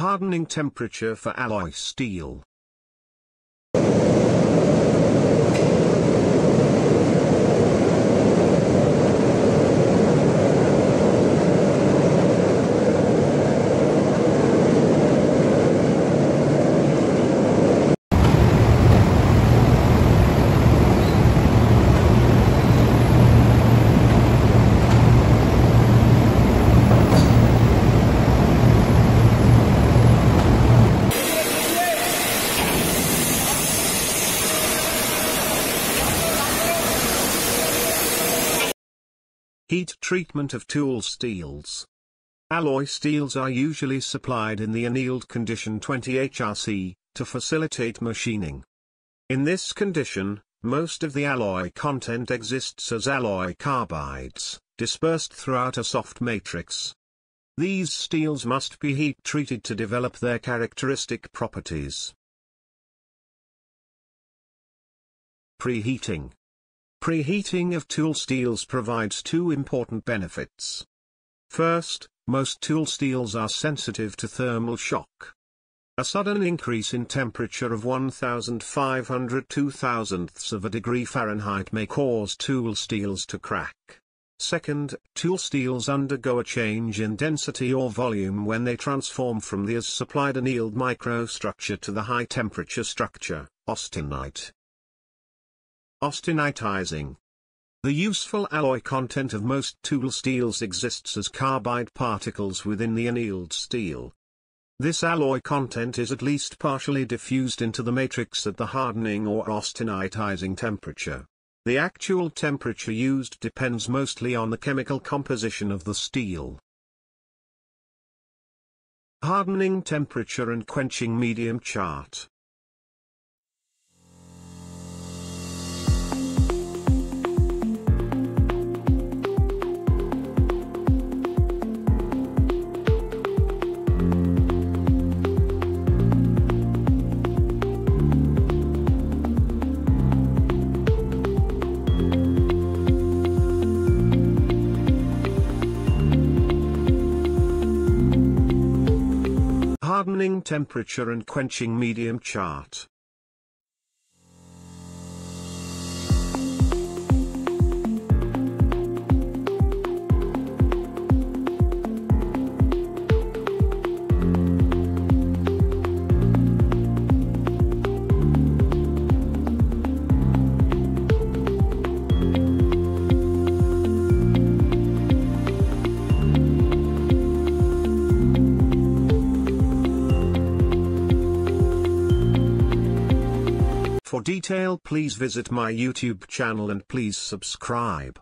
Hardening temperature for alloy steel. Heat treatment of tool steels. Alloy steels are usually supplied in the annealed condition 20 HRC, to facilitate machining. In this condition, most of the alloy content exists as alloy carbides, dispersed throughout a soft matrix. These steels must be heat treated to develop their characteristic properties. Preheating Preheating of tool steels provides two important benefits. First, most tool steels are sensitive to thermal shock. A sudden increase in temperature of 1500 thousandths of a degree Fahrenheit may cause tool steels to crack. Second, tool steels undergo a change in density or volume when they transform from the as supplied annealed microstructure to the high temperature structure, austenite. Austenitizing. The useful alloy content of most tool steels exists as carbide particles within the annealed steel. This alloy content is at least partially diffused into the matrix at the hardening or austenitizing temperature. The actual temperature used depends mostly on the chemical composition of the steel. Hardening temperature and quenching medium chart. Temperature and quenching medium chart. For detail please visit my YouTube channel and please subscribe.